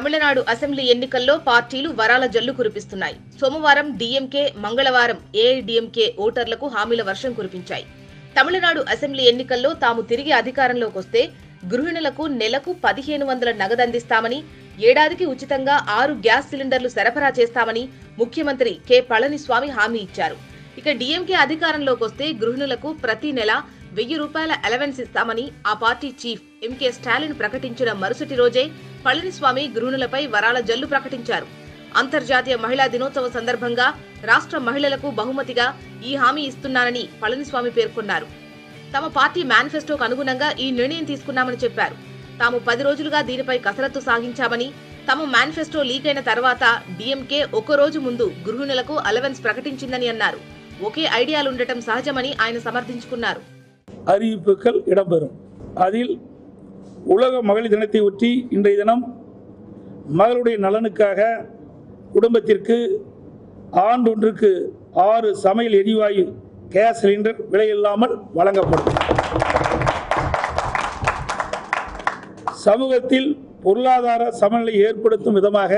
Tamil Nadu assembly ఎన్నికల్లో పార్టీలు వరాల జల్లు కురిపిస్తున్నాయి. సోమవారం డీఎంకే మంగళవారం ఏఐడీఎంకే ఓటర్లకు హామీల వర్షం కురిపించాయి. తమిళనాడు అసెంబ్లీ ఎన్నికల్లో తాము తిరిగి అధికారంలోకి వస్తే గృహిణులకు నెలకు పదిహేను వందల నగదు అందిస్తామని ఏడాదికి ఉచితంగా ఆరు గ్యాస్ సిలిండర్లు సరఫరా చేస్తామని ముఖ్యమంత్రి కె. పళనిస్వామి హామీ ఇచ్చారు. ఇక డీఎంకే అధికారంలోకి వస్తే గృహిణులకు ప్రతి నెల వెయ్యి రూపాయల అలవెన్స్ ఇస్తామని ఆ పార్టీ చీఫ్ ఎంకే స్టాలిన్ ప్రకటించిన మరుసటి రోజే పళనిస్వామి గృహిణులపై వరాల జల్లు ప్రకటించారు. అంతర్జాతీయ మహిళా దినోత్సవ సందర్భంగా రాష్ట్ర మహిళలకు బహుమతిగా ఈ హామీ ఇస్తున్నానని పళనిస్వామి పేర్కొన్నారు. తమ పార్టీ మేనిఫెస్టోకు అనుగుణంగా ఈ నిర్ణయం తీసుకున్నామని చెప్పారు. తాము పది రోజులుగా దీనిపై కసరత్తు సాగించామని తమ మేనిఫెస్టో లీక్ అయిన తర్వాత డీఎంకే ఒక రోజు ముందు గృహిణులకు అలవెన్స్ ప్రకటించిందని అన్నారు. ఒకే ఐడియాలుండటం సహజమని ఆయన సమర్థించుకున్నారు. அறிவிப்புகள் இடம்பெறும். அதில் உலக மகளிர் தினத்தை ஒட்டி இன்றைய தினம் மகளுடைய நலனுக்காக குடும்பத்திற்கு ஆண்டொன்றுக்கு ஆறு சமையல் எரிவாயு கேஸ் சிலிண்டர் விலையில்லாமல் வழங்கப்படும். சமூகத்தில் பொருளாதார சமநிலை ஏற்படுத்தும் விதமாக